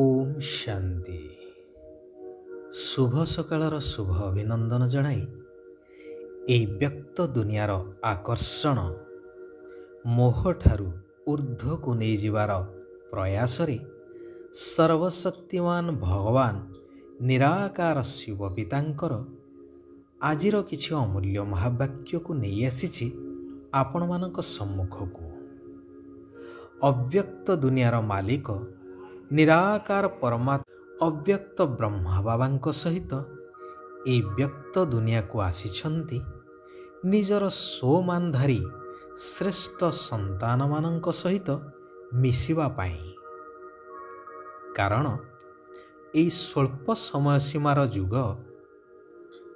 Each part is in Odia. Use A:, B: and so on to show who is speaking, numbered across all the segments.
A: ଓମ୍ ଶାନ୍ତି। ଶୁଭ ସକାଳର ଶୁଭ ଅଭିନନ୍ଦନ ଜଣାଇ ଏହି ବ୍ୟକ୍ତ ଦୁନିଆର ଆକର୍ଷଣ ମୋହଠାରୁ ଉର୍ଦ୍ଧ୍ୱକୁ ନେଇଯିବାର ପ୍ରୟାସରେ ସର୍ବଶକ୍ତିମାନ ଭଗବାନ ନିରାକାର ଶିବ ପିତାଙ୍କର ଆଜିର କିଛି ଅମୂଲ୍ୟ ମହାବାକ୍ୟକୁ ନେଇ ଆସିଛି ଆପଣମାନଙ୍କ ସମ୍ମୁଖକୁ। ଅବ୍ୟକ୍ତ ଦୁନିଆର ମାଲିକ ନିରାକାର ପରମାତ୍ମା ଅବ୍ୟକ୍ତ ବ୍ରହ୍ମା ବାବାଙ୍କ ସହିତ ଏହି ବ୍ୟକ୍ତ ଦୁନିଆକୁ ଆସିଛନ୍ତି ନିଜର ସୋମାନଧାରୀ ଶ୍ରେଷ୍ଠ ସନ୍ତାନମାନଙ୍କ ସହିତ ମିଶିବା ପାଇଁ କାରଣ ଏହି ସ୍ୱଳ୍ପ ସମୟ ସୀମାର ଯୁଗ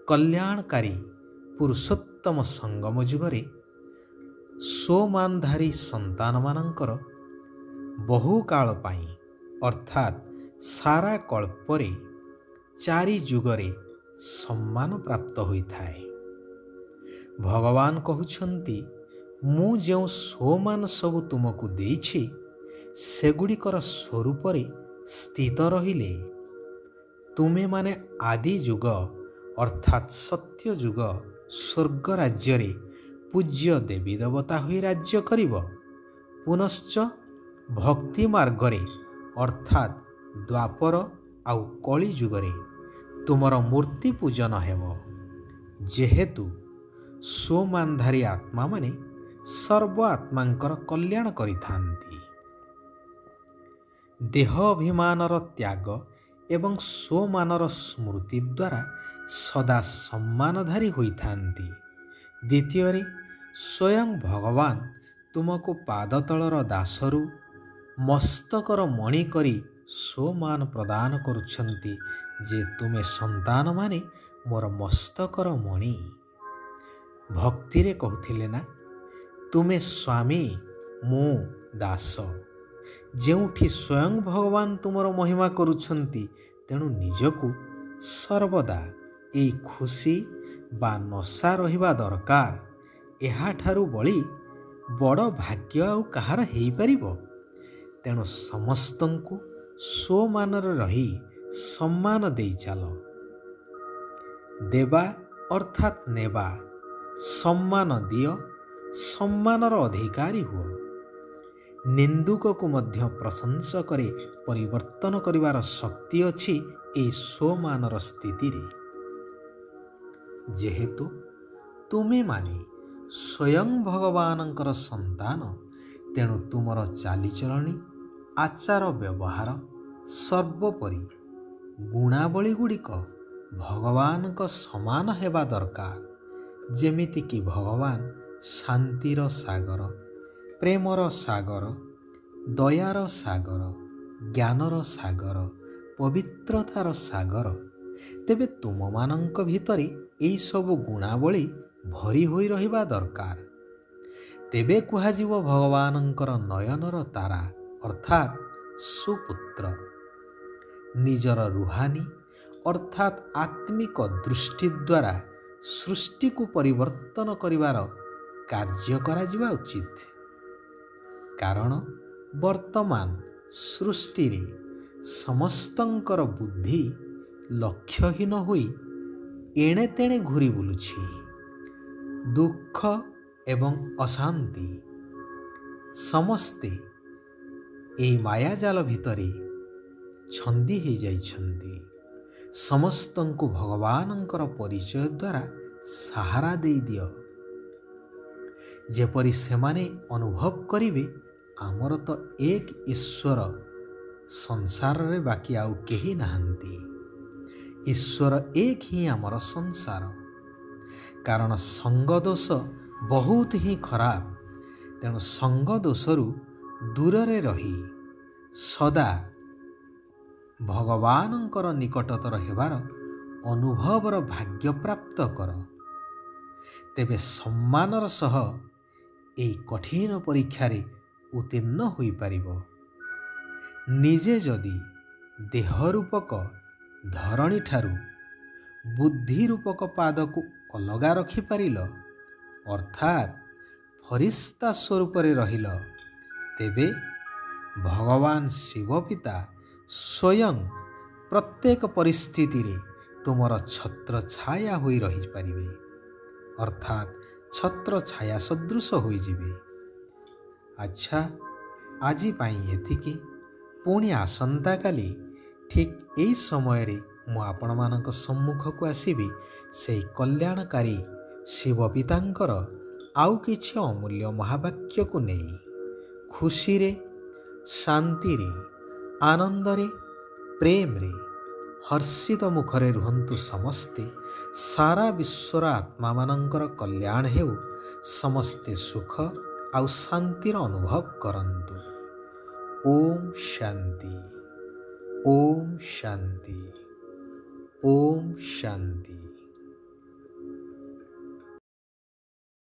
A: କଲ୍ୟାଣକାରୀ ପୁରୁଷୋତ୍ତମ ସଙ୍ଗମ ଯୁଗରେ ସୋମାନଧାରୀ ସନ୍ତାନମାନଙ୍କର ବହୁକାଳ ପାଇଁ ଅର୍ଥାତ୍ ସାରା କଳ୍ପରେ ଚାରି ଯୁଗରେ ସମ୍ମାନ ପ୍ରାପ୍ତ ହୋଇଥାଏ। ଭଗବାନ କହୁଛନ୍ତି ମୁଁ ଯେଉଁ ସୋମାନ ସବୁ ତୁମକୁ ଦେଇଛି ସେଗୁଡ଼ିକର ସ୍ୱରୂପରେ ସ୍ଥିତ ରହିଲେ। ତୁମେମାନେ ଆଦି ଯୁଗ ଅର୍ଥାତ୍ ସତ୍ୟ ଯୁଗ ସ୍ୱର୍ଗ ରାଜ୍ୟରେ ପୂଜ୍ୟ ଦେବୀ ଦେବତା ହୋଇ ରାଜ୍ୟ କରିବ। ପୁନଶ୍ଚ ଭକ୍ତି ମାର୍ଗରେ ଅର୍ଥାତ୍ ଦ୍ୱାପର ଆଉ କଳି ଯୁଗରେ ତୁମର ମୂର୍ତ୍ତି ପୂଜନ ହେବ। ଯେହେତୁ ସୋମାନଧାରୀ ଆତ୍ମାମାନେ ସର୍ବ ଆତ୍ମାଙ୍କର କଲ୍ୟାଣ କରିଥାନ୍ତି। ଦେହ ଅଭିମାନର ତ୍ୟାଗ ଏବଂ ସୋମାନର ସ୍ମୃତି ଦ୍ୱାରା ସଦା ସମ୍ମାନଧାରୀ ହୋଇଥାନ୍ତି। ଦ୍ୱିତୀୟରେ ସ୍ୱୟଂ ଭଗବାନ ତୁମକୁ ପାଦତଳର ଦାସରୁ ମସ୍ତକର ମଣି କରି ସୋମାନ ପ୍ରଦାନ କରୁଛନ୍ତି ଯେ ତୁମେ ସନ୍ତାନମାନେ ମୋର ମସ୍ତକର ମଣି। ଭକ୍ତିରେ କହୁଥିଲେ ନା ତୁମେ ସ୍ୱାମୀ ମୁଁ ଦାସ। ଯେଉଁଠି ସ୍ୱୟଂ ଭଗବାନ ତୁମର ମହିମା କରୁଛନ୍ତି ତେଣୁ ନିଜକୁ ସର୍ବଦା ଏଇ ଖୁସି ବା ନଶା ରହିବା ଦରକାର। ଏହାଠାରୁ ବଳି ବଡ଼ ଭାଗ୍ୟ ଆଉ କାହାର ହେଇପାରିବ? ତେଣୁ ସମସ୍ତଙ୍କୁ ସ୍ୱମାନରେ ରହି ସମ୍ମାନ ଦେଇ ଚାଲ। ଦେବା ଅର୍ଥାତ୍ ନେବା। ସମ୍ମାନ ଦିଅ ସମ୍ମାନର ଅଧିକାରୀ ହୁଅ। ନିନ୍ଦୁକକୁ ମଧ୍ୟ ପ୍ରଶଂସକରେ ପରିବର୍ତ୍ତନ କରିବାର ଶକ୍ତି ଅଛି ଏହି ସ୍ୱମାନର ସ୍ଥିତିରେ। ଯେହେତୁ ତୁମେମାନେ ସ୍ୱୟଂ ଭଗବାନଙ୍କର ସନ୍ତାନ ତେଣୁ ତୁମର ଚାଲିଚଳଣି ଆଚାର ବ୍ୟବହାର ସର୍ବୋପରି ଗୁଣାବଳୀ ଗୁଡ଼ିକ ଭଗବାନଙ୍କ ସମାନ ହେବା ଦରକାର। ଯେମିତିକି ଭଗବାନ ଶାନ୍ତିର ସାଗର ପ୍ରେମର ସାଗର ଦୟାର ସାଗର ଜ୍ଞାନର ସାଗର ପବିତ୍ରତାର ସାଗର। ତେବେ ତୁମମାନଙ୍କ ଭିତରେ ଏହିସବୁ ଗୁଣାବଳୀ ଭରି ହୋଇ ରହିବା ଦରକାର। ତେବେ କୁହାଯିବ ଭଗବାନଙ୍କର ନୟନର ତାରା ଅର୍ଥାତ୍ ସୁପୁତ୍ର ନିଜର ରୁହାନୀ ଅର୍ଥାତ୍ ଆତ୍ମିକ ଦୃଷ୍ଟି ଦ୍ୱାରା ସୃଷ୍ଟିକୁ ପରିବର୍ତ୍ତନ କରିବାର କାର୍ଯ୍ୟ କରାଯିବା ଉଚିତ କାରଣ ବର୍ତ୍ତମାନ ସୃଷ୍ଟିରେ ସମସ୍ତଙ୍କର ବୁଦ୍ଧି ଲକ୍ଷ୍ୟହୀନ ହୋଇ ଏଣେ ତେଣେ ଘୁରି ବୁଲୁଛି ଦୁଃଖ ଏବଂ ଅଶାନ୍ତି ସମସ୍ତେ ଏହି ମାୟାଜାଲ ଭିତରେ ଛନ୍ଦି ହୋଇଯାଇଛନ୍ତି। ସମସ୍ତଙ୍କୁ ଭଗବାନଙ୍କର ପରିଚୟ ଦ୍ୱାରା ସାହାରା ଦେଇଦିଅ ଯେପରି ସେମାନେ ଅନୁଭବ କରିବେ ଆମର ତ ଏକ ଈଶ୍ୱର ସଂସାରରେ ବାକି ଆଉ କେହି ନାହାନ୍ତି। ଈଶ୍ୱର ଏକ ହିଁ ଆମର ସଂସାର। କାରଣ ସଙ୍ଗ ଦୋଷ ବହୁତ ହିଁ ଖରାପ। ତେଣୁ ସଙ୍ଗ ଦୋଷରୁ ଦୂରରେ ରହି ସଦା ଭଗବାନଙ୍କର ନିକଟତର ହେବାର ଅନୁଭବର ଭାଗ୍ୟ ପ୍ରାପ୍ତ କର। ତେବେ ସମ୍ମାନର ସହ ଏହି କଠିନ ପରୀକ୍ଷାରେ ଉତ୍ତୀର୍ଣ୍ଣ ହୋଇପାରିବ। ନିଜେ ଯଦି ଦେହ ରୂପକ ଧରଣୀଠାରୁ ବୁଦ୍ଧି ରୂପକ ପାଦକୁ ଅଲଗା ରଖିପାରିଲ ଅର୍ଥାତ୍ ଫରିସ୍ତା ସ୍ୱରୂପରେ ରହିଲ ତେବେ ଭଗବାନ ଶିବ ପିତା ସ୍ୱୟଂ ପ୍ରତ୍ୟେକ ପରିସ୍ଥିତିରେ ତୁମର ଛତ୍ର ଛାୟା ହୋଇ ରହିପାରିବେ। ଅର୍ଥାତ୍ ଛତ୍ର ଛାୟା ସଦୃଶ ହୋଇଯିବେ। ଆଚ୍ଛା ଆଜି ପାଇଁ ଏତିକି। ପୁଣି ଆସନ୍ତାକାଲି ଠିକ୍ ଏହି ସମୟରେ ମୁଁ ଆପଣମାନଙ୍କ ସମ୍ମୁଖକୁ ଆସିବି ସେହି କଲ୍ୟାଣକାରୀ ଶିବ ପିତାଙ୍କର ଆଉ କିଛି ଅମୂଲ୍ୟ ମହାବାକ୍ୟକୁ ନେଇ। ଖୁସିରେ ଶାନ୍ତିରେ ଆନନ୍ଦରେ ପ୍ରେମରେ ହର୍ଷିତ ମୁଖରେ ରୁହନ୍ତୁ ସମସ୍ତେ। ସାରା ବିଶ୍ୱର ଆତ୍ମାମାନଙ୍କର କଲ୍ୟାଣ ହେଉ। ସମସ୍ତେ ସୁଖ ଆଉ ଶାନ୍ତିର ଅନୁଭବ କରନ୍ତୁ। ଓମ୍ ଶାନ୍ତି। ଓମ୍ ଶାନ୍ତି। ଓମ୍ ଶାନ୍ତି।